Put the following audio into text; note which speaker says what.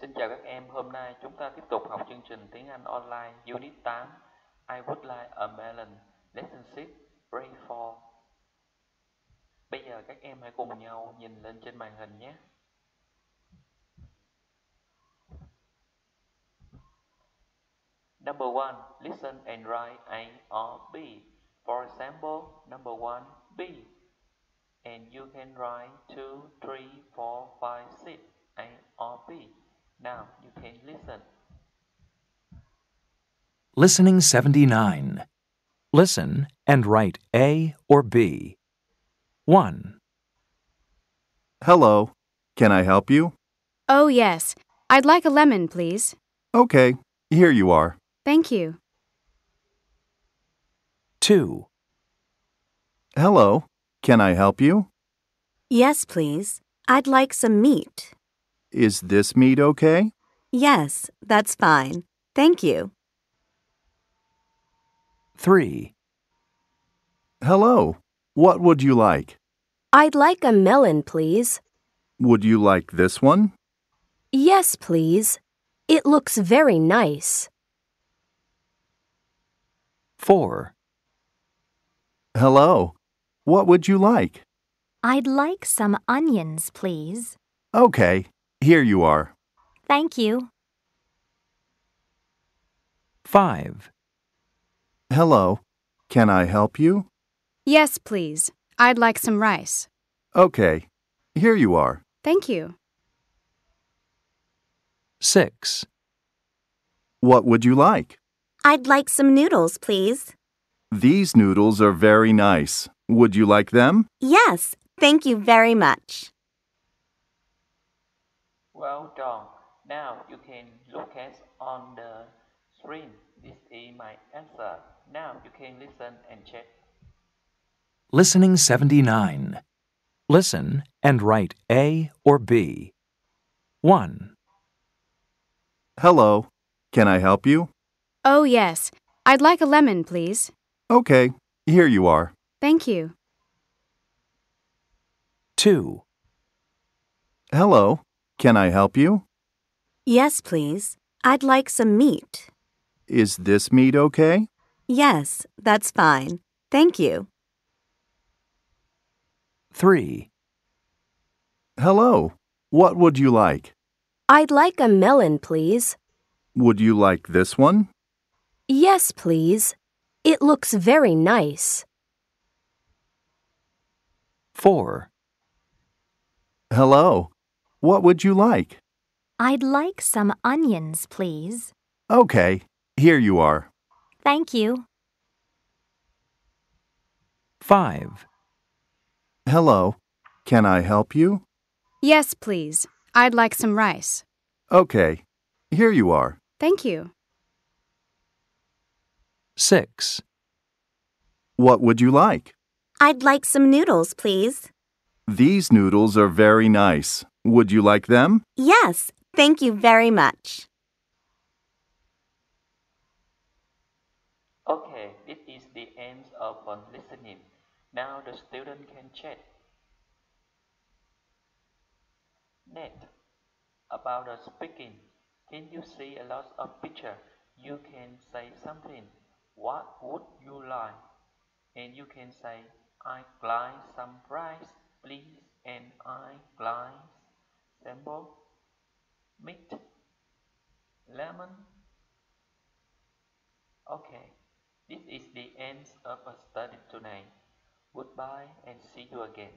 Speaker 1: Xin chào các em, hôm nay chúng ta tiếp tục học chương trình tiếng Anh online Unit 8 I would like a melon Lesson 6 Grade 4 Bây giờ các em hãy cùng nhau nhìn lên trên màn hình nhé Number one, listen and write A or B. For example, number one, B. And you can write two, three, four, five, six, A or B. Now you can listen.
Speaker 2: Listening 79. Listen and write A or B. 1,
Speaker 3: Hello. Can I help you?
Speaker 4: Oh, yes. I'd like a lemon, please.
Speaker 3: Okay, here you are.
Speaker 4: Thank you.
Speaker 2: 2,
Speaker 3: Hello. Can I help you?
Speaker 5: Yes, please. I'd like some meat.
Speaker 3: Is this meat okay?
Speaker 5: Yes, that's fine. Thank you.
Speaker 2: 3,
Speaker 3: Hello. What would you like?
Speaker 5: I'd like a melon, please.
Speaker 3: Would you like this one?
Speaker 5: Yes, please. It looks very nice.
Speaker 2: 4,
Speaker 3: Hello. What would you like?
Speaker 6: I'd like some onions, please.
Speaker 3: Okay, here you are.
Speaker 6: Thank you.
Speaker 2: 5,
Speaker 3: Hello. Can I help you?
Speaker 4: Yes, please. I'd like some rice.
Speaker 3: Okay, here you are.
Speaker 4: Thank you.
Speaker 2: 6,
Speaker 3: What would you like?
Speaker 5: I'd like some noodles, please.
Speaker 3: These noodles are very nice. Would you like them?
Speaker 5: Yes, thank you very much.
Speaker 1: Well done. Now you can look at on the screen. This is my answer. Now you can listen and check.
Speaker 2: Listening 79. Listen and write A or B. 1,
Speaker 3: Hello. Can I help you?
Speaker 4: Oh, yes. I'd like a lemon, please.
Speaker 3: Okay, here you are.
Speaker 4: Thank you.
Speaker 2: 2,
Speaker 3: Hello. Can I help you?
Speaker 5: Yes, please. I'd like some meat.
Speaker 3: Is this meat okay?
Speaker 5: Yes, that's fine. Thank you.
Speaker 2: 3,
Speaker 3: Hello. What would you like?
Speaker 5: I'd like a melon, please.
Speaker 3: Would you like this one?
Speaker 5: Yes, please. It looks very nice.
Speaker 2: 4,
Speaker 3: Hello. What would you like?
Speaker 6: I'd like some onions, please.
Speaker 3: Okay, here you are.
Speaker 6: Thank you.
Speaker 2: 5,
Speaker 3: Hello. Can I help you?
Speaker 4: Yes, please. I'd like some rice.
Speaker 3: Okay, here you are.
Speaker 4: Thank you.
Speaker 2: 6,
Speaker 3: What would you like?
Speaker 5: I'd like some noodles, please.
Speaker 3: These noodles are very nice. Would you like them?
Speaker 5: Yes, thank you very much.
Speaker 1: Okay, this is the end of listening. Now the student can chat. Net. About the speaking. Can you see a lot of picture? You can say something. What would you like? And you can say, I'd like some rice, please, and I'd like sample, meat, lemon. Okay, this is the end of our study tonight. Goodbye and see you again.